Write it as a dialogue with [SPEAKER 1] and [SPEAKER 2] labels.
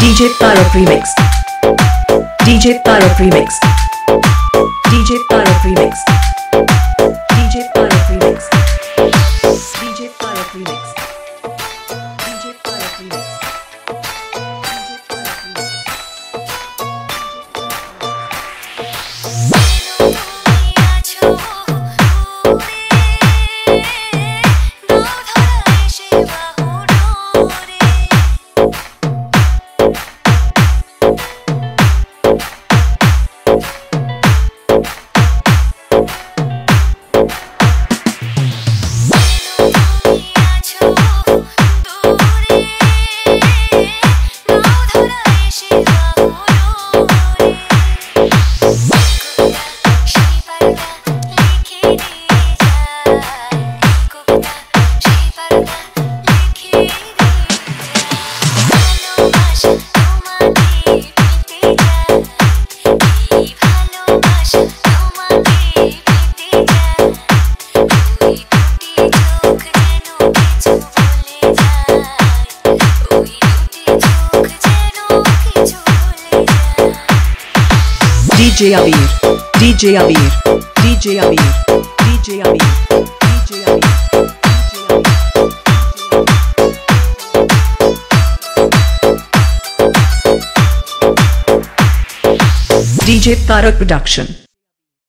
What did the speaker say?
[SPEAKER 1] DJ Tareq Remix. DJ Tareq Remix. DJ Tareq Remix. DJ Abir. DJ Abir. DJ Abir. DJ Abir. DJ Abir. DJ Tareq Production.